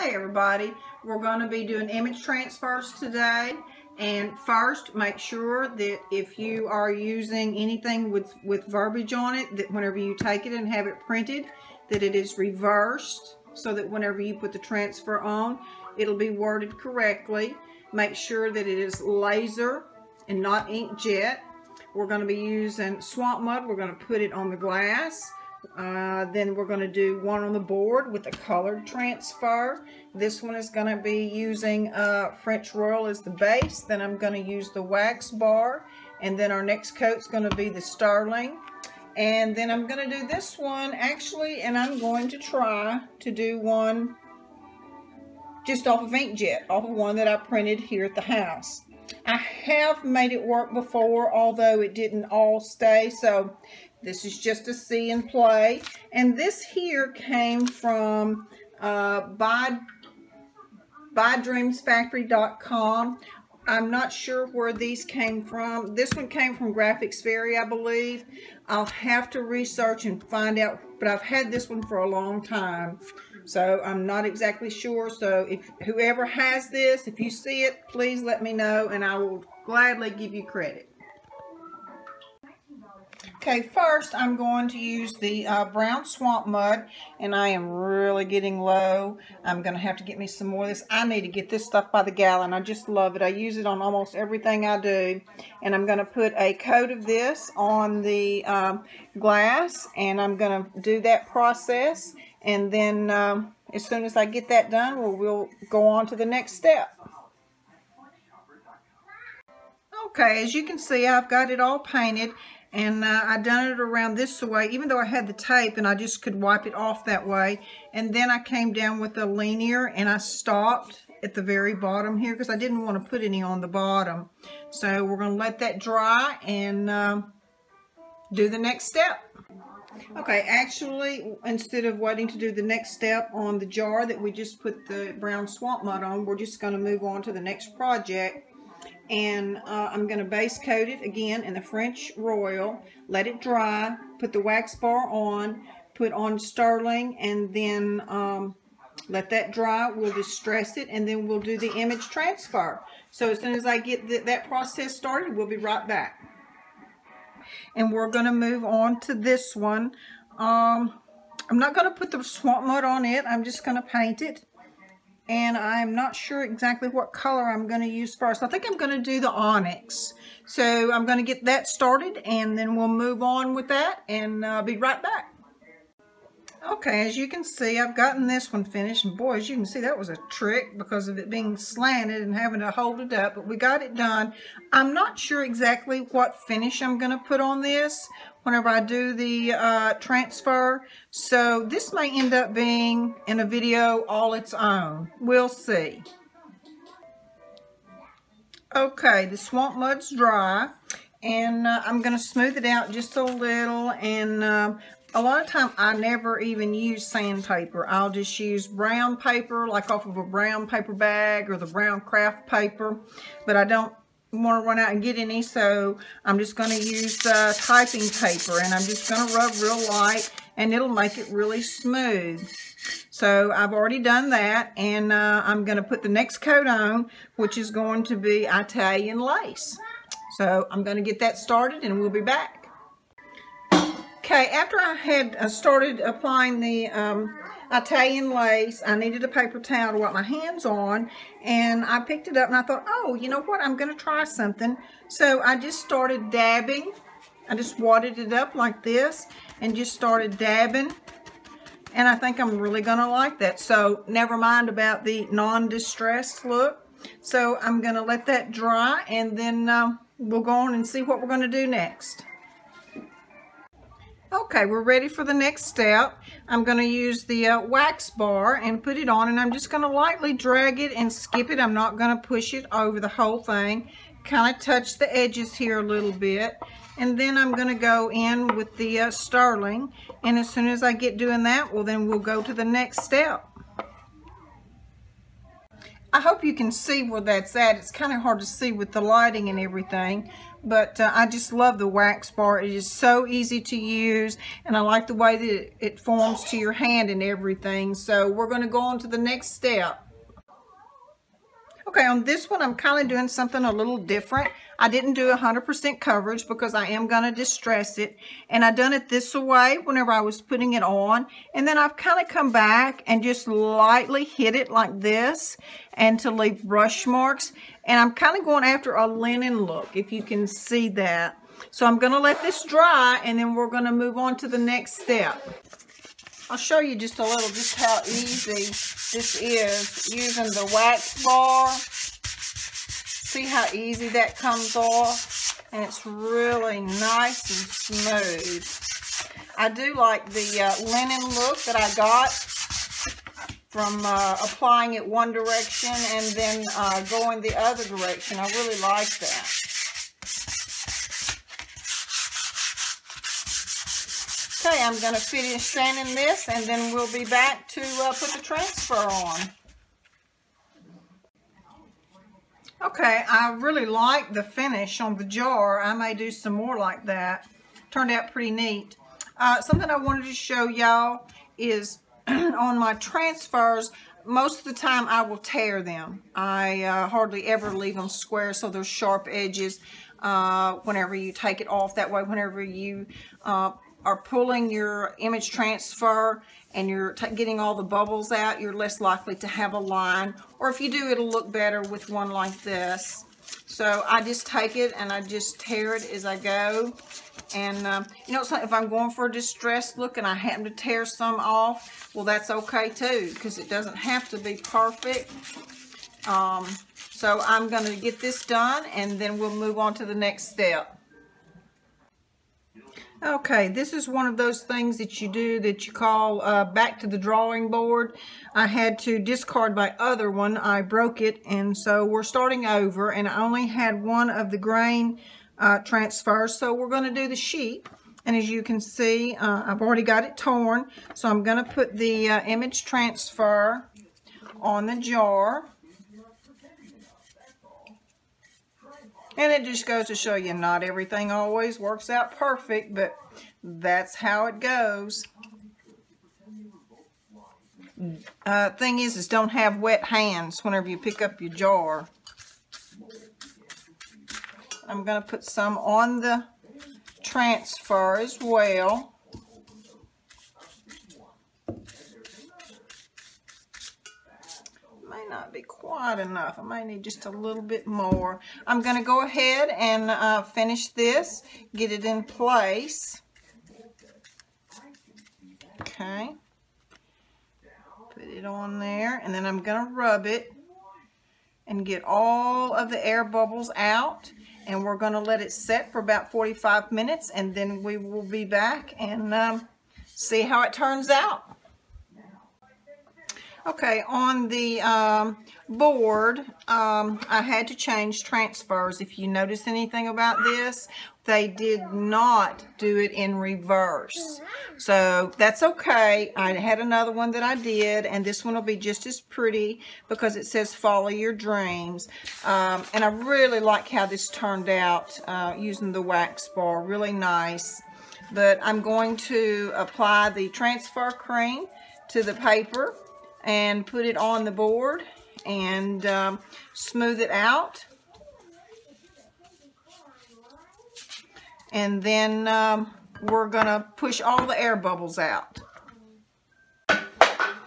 Hey everybody, we're going to be doing image transfers today and first make sure that if you are using anything with, with verbiage on it that whenever you take it and have it printed that it is reversed so that whenever you put the transfer on it'll be worded correctly. Make sure that it is laser and not inkjet. We're going to be using swamp mud. We're going to put it on the glass uh, then we're going to do one on the board with the colored transfer. This one is going to be using uh, French Royal as the base. Then I'm going to use the wax bar. And then our next coat is going to be the Sterling. And then I'm going to do this one actually, and I'm going to try to do one just off of inkjet, off of one that I printed here at the house. I have made it work before, although it didn't all stay. So this is just a see and play. And this here came from uh, by, bydreamsfactory.com. I'm not sure where these came from. This one came from Graphics Fairy, I believe. I'll have to research and find out, but I've had this one for a long time. So I'm not exactly sure. So if whoever has this, if you see it, please let me know and I will gladly give you credit. Okay, first I'm going to use the uh, brown swamp mud, and I am really getting low. I'm going to have to get me some more of this. I need to get this stuff by the gallon. I just love it. I use it on almost everything I do. And I'm going to put a coat of this on the um, glass, and I'm going to do that process. And then um, as soon as I get that done, we'll, we'll go on to the next step. Okay, as you can see, I've got it all painted and uh, I done it around this way even though I had the tape and I just could wipe it off that way. And then I came down with the linear and I stopped at the very bottom here because I didn't want to put any on the bottom. So we're going to let that dry and uh, do the next step. Okay actually instead of waiting to do the next step on the jar that we just put the brown swamp mud on we're just going to move on to the next project and uh, I'm going to base coat it again in the French Royal, let it dry, put the wax bar on, put on sterling, and then um, let that dry. We'll distress it, and then we'll do the image transfer. So as soon as I get that process started, we'll be right back. And we're going to move on to this one. Um, I'm not going to put the swamp mud on it. I'm just going to paint it and I'm not sure exactly what color I'm going to use first. I think I'm going to do the onyx. So I'm going to get that started and then we'll move on with that and uh, be right back. Okay, as you can see, I've gotten this one finished. And boy, as you can see, that was a trick because of it being slanted and having to hold it up. But we got it done. I'm not sure exactly what finish I'm going to put on this whenever I do the uh, transfer. So this may end up being in a video all its own. We'll see. Okay, the swamp mud's dry and uh, I'm going to smooth it out just a little and uh, a lot of time I never even use sandpaper. I'll just use brown paper like off of a brown paper bag or the brown craft paper but I don't want to run out and get any, so I'm just going to use uh, typing paper, and I'm just going to rub real light, and it'll make it really smooth. So I've already done that, and uh, I'm going to put the next coat on, which is going to be Italian lace. So I'm going to get that started, and we'll be back. Okay, after I had uh, started applying the um, Italian lace. I needed a paper towel to wipe my hands on. And I picked it up and I thought, oh, you know what? I'm going to try something. So I just started dabbing. I just wadded it up like this and just started dabbing. And I think I'm really going to like that. So never mind about the non-distressed look. So I'm going to let that dry and then uh, we'll go on and see what we're going to do next. Okay, we're ready for the next step. I'm going to use the uh, wax bar and put it on and I'm just going to lightly drag it and skip it. I'm not going to push it over the whole thing. Kind of touch the edges here a little bit. And then I'm going to go in with the uh, sterling. And as soon as I get doing that, well then we'll go to the next step. I hope you can see where that's at. It's kind of hard to see with the lighting and everything. But uh, I just love the wax bar. It is so easy to use, and I like the way that it forms to your hand and everything. So we're going to go on to the next step. Okay, on this one, I'm kind of doing something a little different. I didn't do 100% coverage because I am going to distress it. And I done it this way whenever I was putting it on. And then I've kind of come back and just lightly hit it like this and to leave brush marks. And I'm kind of going after a linen look, if you can see that. So I'm going to let this dry and then we're going to move on to the next step. I'll show you just a little just how easy this is using the wax bar. See how easy that comes off? And it's really nice and smooth. I do like the uh, linen look that I got from uh, applying it one direction and then uh, going the other direction. I really like that. Okay, I'm going to finish sanding this and then we'll be back to uh, put the transfer on. Okay, I really like the finish on the jar. I may do some more like that. Turned out pretty neat. Uh, something I wanted to show y'all is on my transfers, most of the time I will tear them. I uh, hardly ever leave them square so there's sharp edges uh, whenever you take it off. That way whenever you uh, are pulling your image transfer and you're getting all the bubbles out, you're less likely to have a line. Or if you do, it'll look better with one like this. So I just take it and I just tear it as I go. And, um, you know, if I'm going for a distressed look and I happen to tear some off, well, that's okay too, because it doesn't have to be perfect. Um, so I'm going to get this done and then we'll move on to the next step. Okay, this is one of those things that you do that you call uh, back to the drawing board. I had to discard my other one. I broke it, and so we're starting over, and I only had one of the grain uh, transfers, so we're going to do the sheet. And as you can see, uh, I've already got it torn, so I'm going to put the uh, image transfer on the jar. And it just goes to show you not everything always works out perfect, but that's how it goes. Uh, thing is, is don't have wet hands whenever you pick up your jar. I'm going to put some on the transfer as well. Quite enough. I might need just a little bit more. I'm going to go ahead and uh, finish this, get it in place. Okay. Put it on there, and then I'm going to rub it and get all of the air bubbles out. And we're going to let it set for about 45 minutes, and then we will be back and um, see how it turns out. Okay, on the um, board, um, I had to change transfers. If you notice anything about this, they did not do it in reverse. So that's okay. I had another one that I did, and this one will be just as pretty because it says follow your dreams. Um, and I really like how this turned out uh, using the wax bar. Really nice. But I'm going to apply the transfer cream to the paper and put it on the board and um, smooth it out. And then um, we're going to push all the air bubbles out.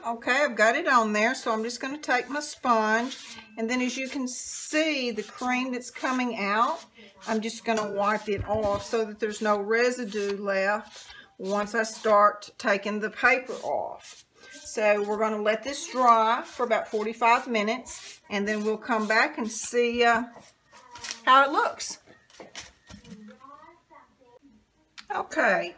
Okay, I've got it on there, so I'm just going to take my sponge. And then as you can see, the cream that's coming out, I'm just going to wipe it off so that there's no residue left once I start taking the paper off. So we're going to let this dry for about 45 minutes and then we'll come back and see uh, how it looks. Okay,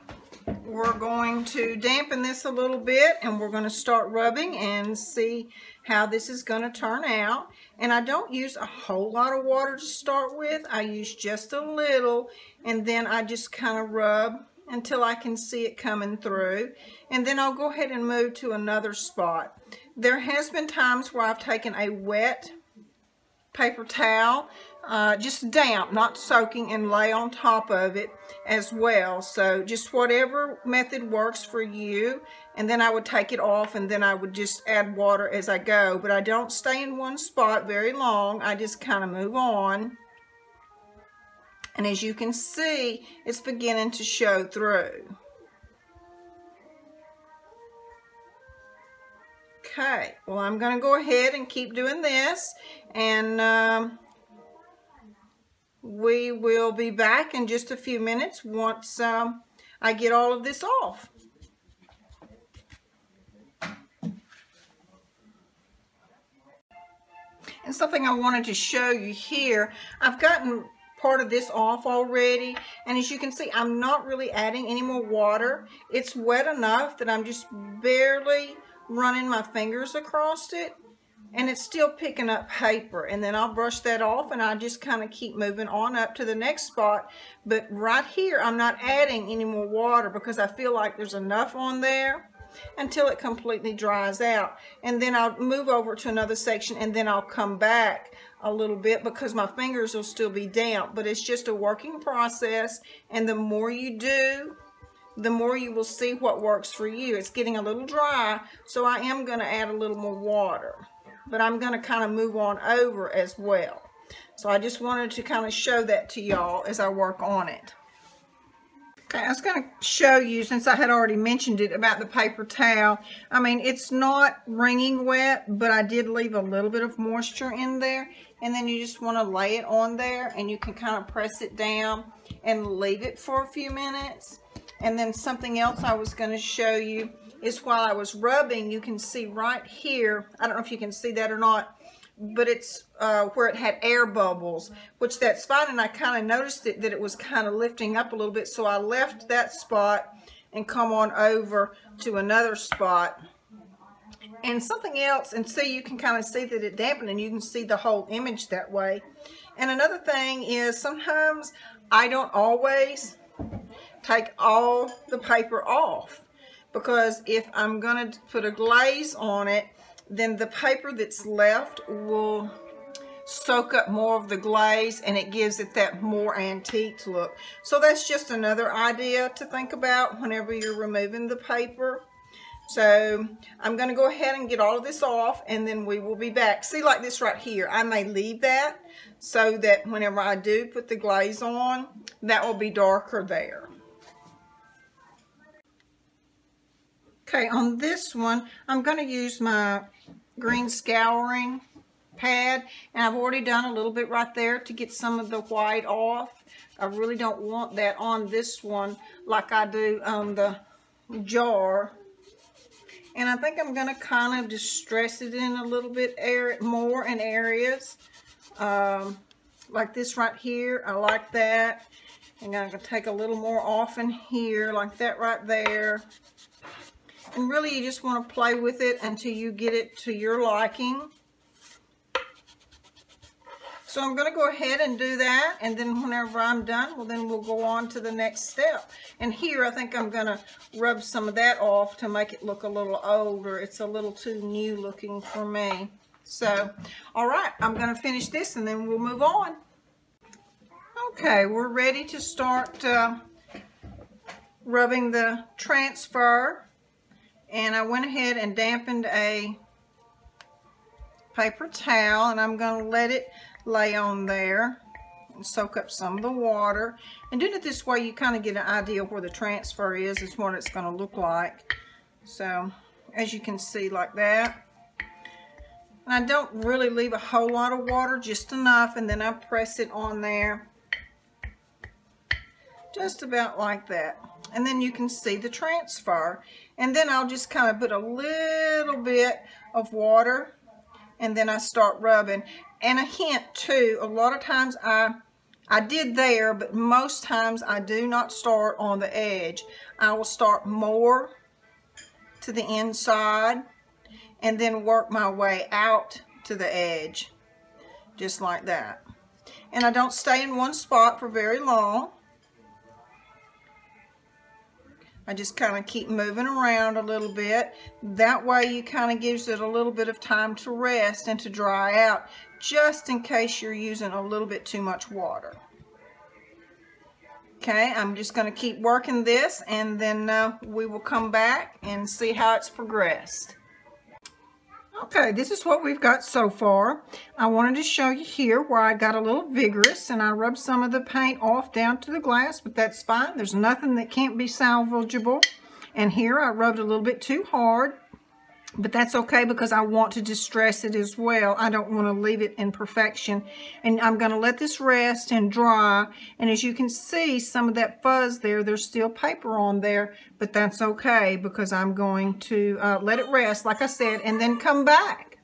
we're going to dampen this a little bit and we're going to start rubbing and see how this is going to turn out. And I don't use a whole lot of water to start with. I use just a little and then I just kind of rub until I can see it coming through. And then I'll go ahead and move to another spot. There has been times where I've taken a wet paper towel uh, just damp, not soaking, and lay on top of it as well. So just whatever method works for you. And then I would take it off and then I would just add water as I go. But I don't stay in one spot very long. I just kind of move on. And as you can see, it's beginning to show through. Okay, well I'm going to go ahead and keep doing this. And um, we will be back in just a few minutes once um, I get all of this off. And something I wanted to show you here, I've gotten part of this off already. And as you can see, I'm not really adding any more water. It's wet enough that I'm just barely running my fingers across it and it's still picking up paper and then I'll brush that off and I just kind of keep moving on up to the next spot but right here I'm not adding any more water because I feel like there's enough on there until it completely dries out and then I'll move over to another section and then I'll come back a little bit because my fingers will still be damp but it's just a working process and the more you do the more you will see what works for you. It's getting a little dry, so I am going to add a little more water but I'm going to kind of move on over as well. So I just wanted to kind of show that to y'all as I work on it. Okay, I was going to show you, since I had already mentioned it, about the paper towel. I mean, it's not wringing wet, but I did leave a little bit of moisture in there. And then you just want to lay it on there, and you can kind of press it down and leave it for a few minutes. And then something else I was going to show you is while I was rubbing, you can see right here, I don't know if you can see that or not, but it's uh, where it had air bubbles, which that's fine. And I kind of noticed it, that it was kind of lifting up a little bit. So I left that spot and come on over to another spot. And something else, and see, you can kind of see that it dampened and you can see the whole image that way. And another thing is sometimes I don't always take all the paper off because if I'm going to put a glaze on it, then the paper that's left will soak up more of the glaze and it gives it that more antique look. So that's just another idea to think about whenever you're removing the paper. So I'm going to go ahead and get all of this off and then we will be back. See like this right here, I may leave that so that whenever I do put the glaze on, that will be darker there. Okay, on this one, I'm going to use my green scouring pad, and I've already done a little bit right there to get some of the white off. I really don't want that on this one like I do on the jar. And I think I'm going to kind of just stress it in a little bit more in areas. Um, like this right here, I like that. And I'm going to take a little more off in here, like that right there. And really you just want to play with it until you get it to your liking. So I'm going to go ahead and do that. And then whenever I'm done, well, then we'll go on to the next step. And here, I think I'm going to rub some of that off to make it look a little older. It's a little too new looking for me. So, all right, I'm going to finish this and then we'll move on. Okay, we're ready to start uh, rubbing the transfer and I went ahead and dampened a paper towel and I'm going to let it lay on there and soak up some of the water. And doing it this way, you kind of get an idea where the transfer is, is what it's going to look like. So, as you can see like that. And I don't really leave a whole lot of water, just enough, and then I press it on there. Just about like that. And then you can see the transfer. And then I'll just kind of put a little bit of water and then I start rubbing. And a hint too, a lot of times I I did there, but most times I do not start on the edge. I will start more to the inside and then work my way out to the edge, just like that. And I don't stay in one spot for very long. I just kind of keep moving around a little bit. That way you kind of gives it a little bit of time to rest and to dry out, just in case you're using a little bit too much water. Okay, I'm just going to keep working this and then uh, we will come back and see how it's progressed. Okay, this is what we've got so far. I wanted to show you here where I got a little vigorous and I rubbed some of the paint off down to the glass, but that's fine. There's nothing that can't be salvageable. And here I rubbed a little bit too hard but that's okay because I want to distress it as well. I don't want to leave it in perfection. And I'm going to let this rest and dry. And as you can see, some of that fuzz there, there's still paper on there, but that's okay because I'm going to uh, let it rest, like I said, and then come back.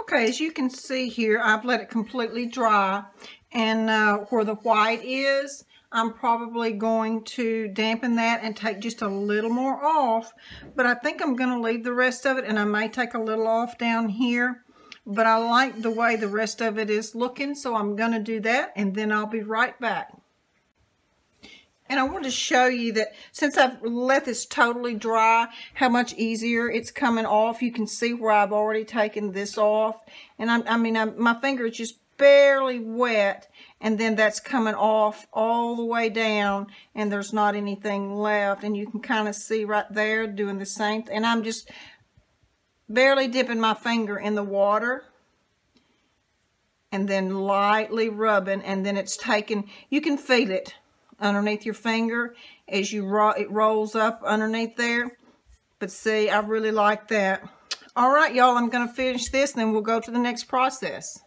Okay, as you can see here, I've let it completely dry. And uh, where the white is, I'm probably going to dampen that and take just a little more off. But I think I'm going to leave the rest of it and I may take a little off down here. But I like the way the rest of it is looking, so I'm going to do that and then I'll be right back. And I want to show you that since I've let this totally dry, how much easier it's coming off. You can see where I've already taken this off. And I'm, I mean, I'm, my finger is just barely wet and then that's coming off all the way down and there's not anything left and you can kind of see right there doing the same and I'm just barely dipping my finger in the water and then lightly rubbing and then it's taken you can feel it underneath your finger as you ro it rolls up underneath there but see I really like that. All right y'all I'm gonna finish this and then we'll go to the next process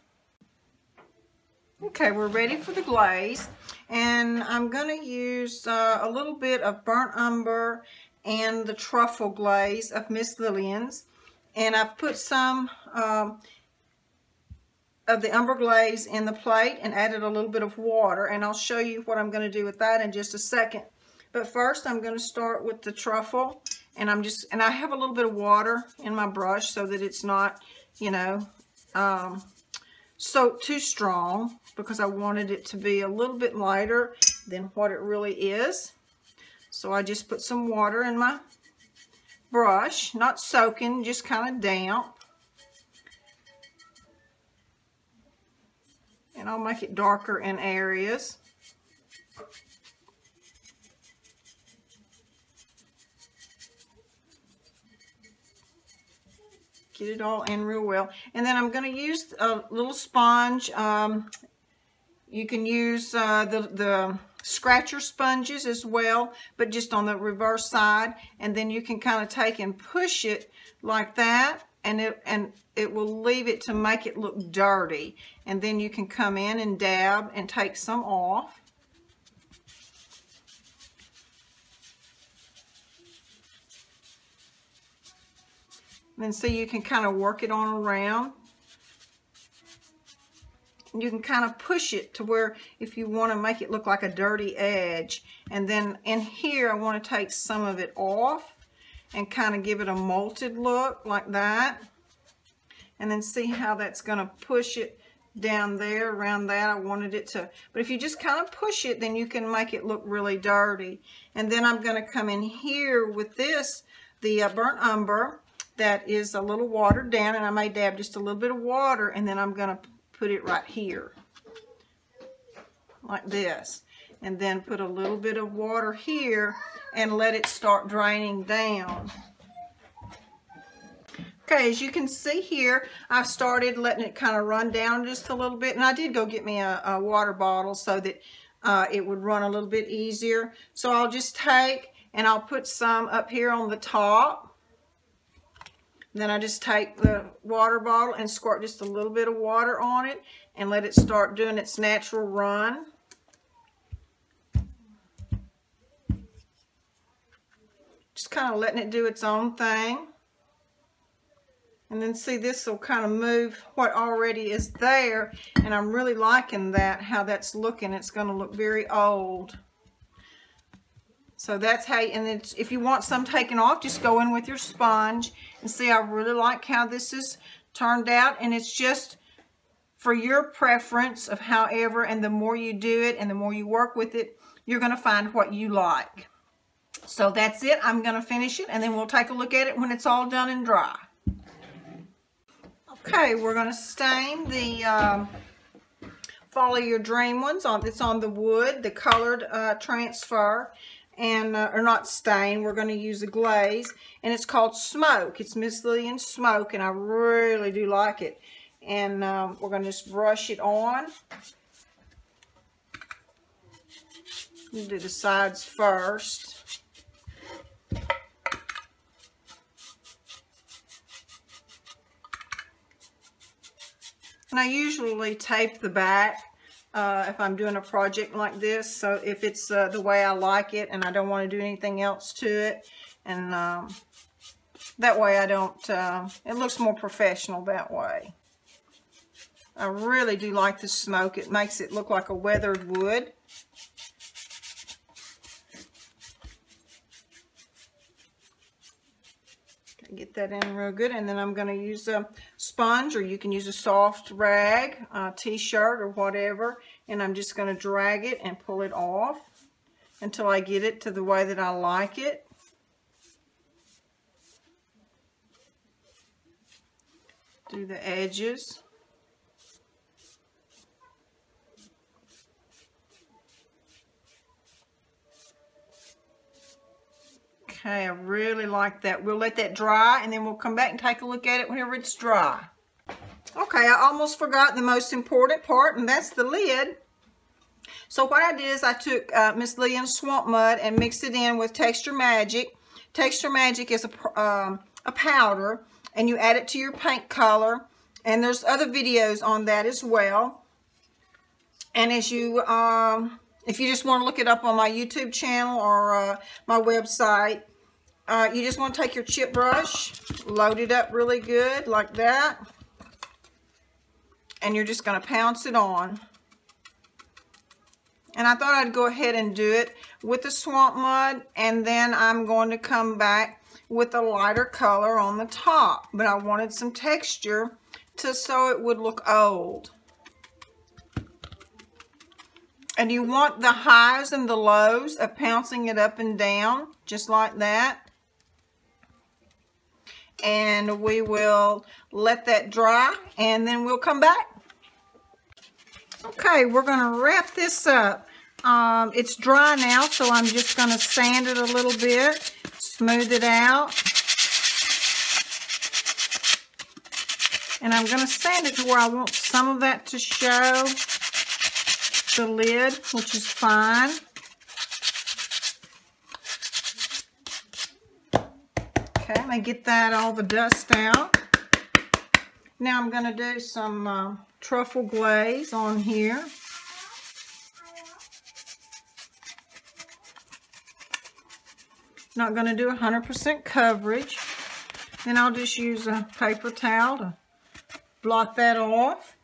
Okay, we're ready for the glaze. And I'm going to use uh, a little bit of burnt umber and the truffle glaze of Miss Lillian's. And I've put some um, of the umber glaze in the plate and added a little bit of water. And I'll show you what I'm going to do with that in just a second. But first I'm going to start with the truffle. And I'm just, and I have a little bit of water in my brush so that it's not, you know, um, so too strong because I wanted it to be a little bit lighter than what it really is. So I just put some water in my brush, not soaking, just kind of damp. And I'll make it darker in areas. Get it all in real well. And then I'm going to use a little sponge. Um, you can use uh, the, the scratcher sponges as well, but just on the reverse side. And then you can kind of take and push it like that. And it, and it will leave it to make it look dirty. And then you can come in and dab and take some off. And so you can kind of work it on around. And you can kind of push it to where if you want to make it look like a dirty edge. And then in here, I want to take some of it off and kind of give it a molted look like that. And then see how that's going to push it down there around that. I wanted it to, but if you just kind of push it, then you can make it look really dirty. And then I'm going to come in here with this, the uh, burnt umber, that is a little watered down and I may dab just a little bit of water and then I'm going to put it right here like this and then put a little bit of water here and let it start draining down. Okay, as you can see here, I started letting it kind of run down just a little bit. And I did go get me a, a water bottle so that uh, it would run a little bit easier. So I'll just take and I'll put some up here on the top. Then I just take the water bottle and squirt just a little bit of water on it and let it start doing its natural run. Just kind of letting it do its own thing. And then see this will kind of move what already is there. And I'm really liking that, how that's looking. It's going to look very old. So that's how, and it's, if you want some taken off, just go in with your sponge and see, I really like how this is turned out. And it's just for your preference of however, and the more you do it and the more you work with it, you're going to find what you like. So that's it. I'm going to finish it and then we'll take a look at it when it's all done and dry. Okay, we're going to stain the um, Follow Your Dream ones. on. It's on the wood, the colored uh, transfer, and uh, or not stain. We're going to use a glaze, and it's called Smoke. It's Miss Lillian Smoke, and I really do like it. And um, we're going to just brush it on. do the sides first. And I usually tape the back uh, if I'm doing a project like this. So if it's uh, the way I like it and I don't want to do anything else to it. And um, that way I don't, uh, it looks more professional that way. I really do like the smoke. It makes it look like a weathered wood. get that in real good. And then I'm going to use a sponge or you can use a soft rag t-shirt or whatever. And I'm just going to drag it and pull it off until I get it to the way that I like it. Do the edges Okay, I really like that. We'll let that dry and then we'll come back and take a look at it whenever it's dry. Okay, I almost forgot the most important part and that's the lid. So what I did is I took uh, Miss Lillian's Swamp Mud and mixed it in with Texture Magic. Texture Magic is a, um, a powder and you add it to your paint color. And there's other videos on that as well. And as you um, if you just want to look it up on my YouTube channel or uh, my website, uh, you just want to take your chip brush, load it up really good like that, and you're just going to pounce it on. And I thought I'd go ahead and do it with the swamp mud, and then I'm going to come back with a lighter color on the top. But I wanted some texture to so it would look old. And you want the highs and the lows of pouncing it up and down, just like that. And we will let that dry, and then we'll come back. Okay, we're going to wrap this up. Um, it's dry now, so I'm just going to sand it a little bit, smooth it out. And I'm going to sand it to where I want some of that to show the lid, which is fine. Going to get that all the dust out. Now I'm going to do some uh, truffle glaze on here. Not going to do 100% coverage. Then I'll just use a paper towel to blot that off.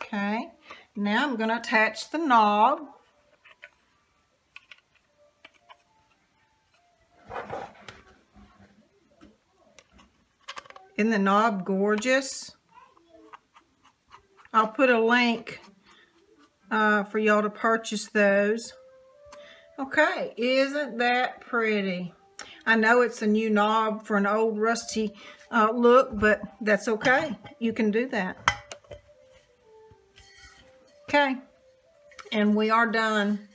Okay. Now I'm going to attach the knob. Isn't the knob gorgeous? I'll put a link uh, for y'all to purchase those. Okay, isn't that pretty? I know it's a new knob for an old rusty uh, look, but that's okay. You can do that. Okay. And we are done.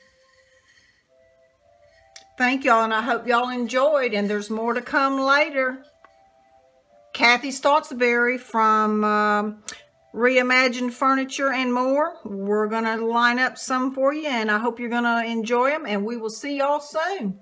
Thank y'all, and I hope y'all enjoyed, and there's more to come later. Kathy Stottsberry from um, Reimagined Furniture and more. We're going to line up some for you, and I hope you're going to enjoy them, and we will see y'all soon.